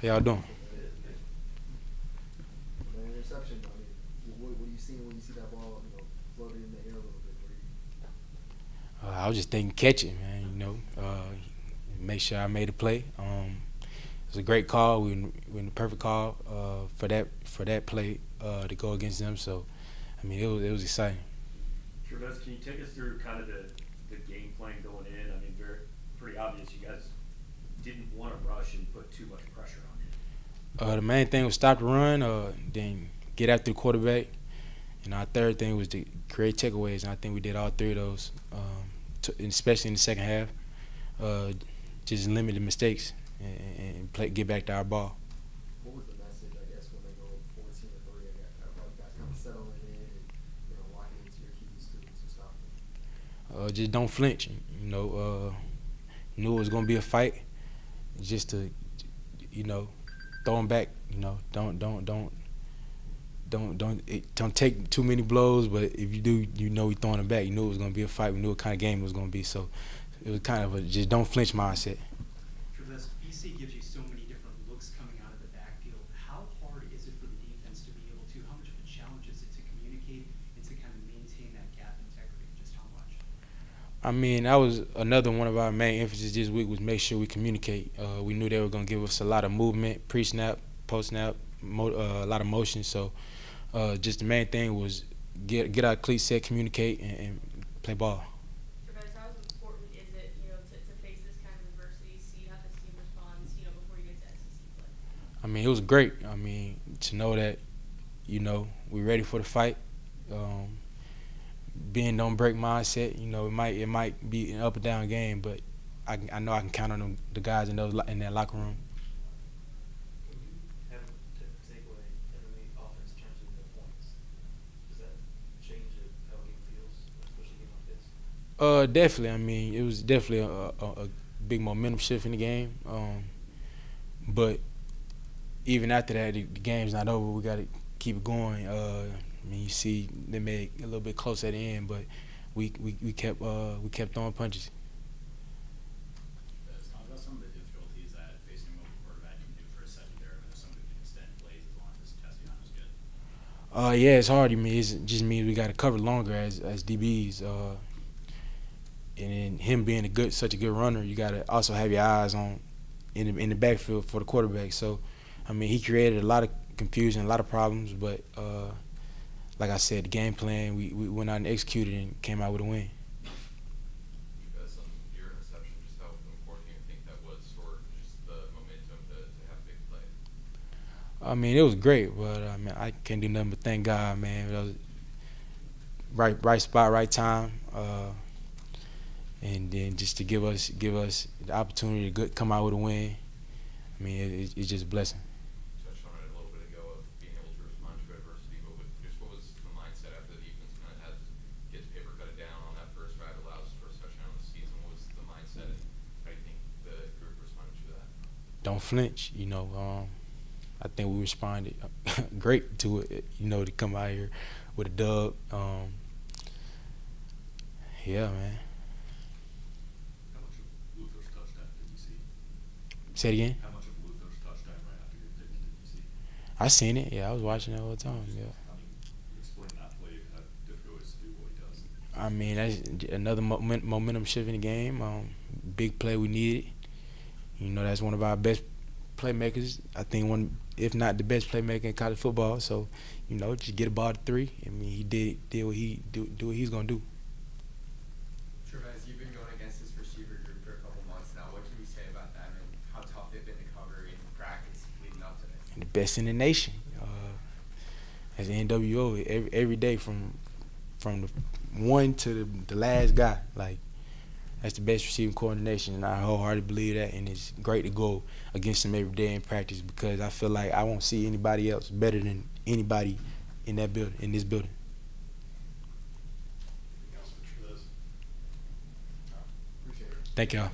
How y'all doing? The interception, I mean, what, what do you see when you see that ball, you know, floating in the air a little bit? What do you, Uh, I was just thinking catch it, man. You know, uh, make sure I made a play. Um, it was a great call. We were we in the perfect call uh, for that for that play uh, to go against them. So, I mean, it was it was exciting. TreVez, can you take us through kind of the, the game plan going in? I mean, very, pretty obvious you guys didn't want to rush and put too much pressure on you. Uh, the main thing was stop the run, uh, then get after the quarterback. And our third thing was to create takeaways, and I think we did all three of those, um, to, especially in the second half. Uh, just limit the mistakes and, and play, get back to our ball. what was the message, I guess, when they go 14 or 3? I guess, are you guys kind of settling in and, you know, locking into your keys to, to stop them? Uh, just don't flinch. You know, uh, knew it was gonna be a fight. Just to, you know, throw them back. You know, don't don't don't don't don't don't take too many blows. But if you do, you know, we throwing them back. You knew it was gonna be a fight. We knew what kind of game it was gonna be. So it was kind of a just don't flinch mindset. TreVez, BC gives you so many different looks coming out of the backfield. How hard is it for the defense to be able to, how much of a challenge is it to communicate and to kind of maintain that gap integrity? Just how much? I mean, that was another one of our main emphasis this week was make sure we communicate. Uh, we knew they were going to give us a lot of movement, pre-snap, post-snap, mo- uh, a lot of motion. So, uh, just the main thing was get get our cleats set, communicate, and, and play ball. TreVez, how important is it, you know, to, to face this kind of adversity, see how this team responds, you know, before you get to SEC play? I mean, it was great. I mean, to know that, you know, we're ready for the fight. Um, being don't break mindset, you know, it might it might be an up and down game, but I, I know I can count on them, the guys in those in that locker room. When you have to take away in the offense in terms of the points, does that change it, how a game feels, especially a game like this? Uh, definitely. I mean, it was definitely a, a, a big momentum shift in the game. Um, but even after that, the, the game's not over. We got to keep it going. Uh, I mean, you see, they made it a little bit close at the end, but we we, we kept uh, we kept throwing punches. Let's talk about some of the difficulties that facing a mobile quarterback can do for a secondary when somebody can extend plays as long as Castellanos is good. Uh, yeah, it's hard. I mean, it just means we got to cover longer as as DBs. Uh, and then him being a good, such a good runner, you got to also have your eyes on in the in the backfield for the quarterback. So, I mean, he created a lot of confusion, a lot of problems. But uh, like I said, the game plan, we, we went out and executed and came out with a win. Because um, your interception, just how important you think that was for just the momentum to, to have big play? I mean, it was great, but I mean, I can't do nothing but thank God, man. Right, right spot, right time, uh, and then just to give us, give us the opportunity to good, come out with a win. I mean, it, it's just a blessing. touched on it a little bit ago of being able to respond to adversity, but with, just what was the mindset after the defense kind of has gets paper cut it down on that first drive, allows for a touchdown of the season? What was the mindset, and how do you think the group responded to that? Don't flinch, you know. Um, I think we responded great to it, you know, to come out here with a dub. Um, yeah, man. How much of Luther's touchdown did you see? Say it again. How much of Luther's touchdown right after your pick did you see? I seen it. Yeah, I was watching it all the time. Yeah. I mean, explain that play, how difficult it is to do what he does. I mean, that's another momentum shift in the game. Um, big play we needed. You know, that's one of our best playmakers. I think one, if not the best playmaker in college football. So, you know, just get a ball to three. I mean, he did did what he do do what he's gonna do. TreVez, you've been going against this receiver group for a couple months now. What can you say about them and how tough they've been to cover in practice leading up to this? the best in the nation. Uh, as the NWO, every every day from from the one to the, the last guy, like that's the best receiving coordination, and I wholeheartedly believe that. And it's great to go against them every day in practice because I feel like I won't see anybody else better than anybody in that building, in this building. Anything else for TreVez? Appreciate it. Thank y'all.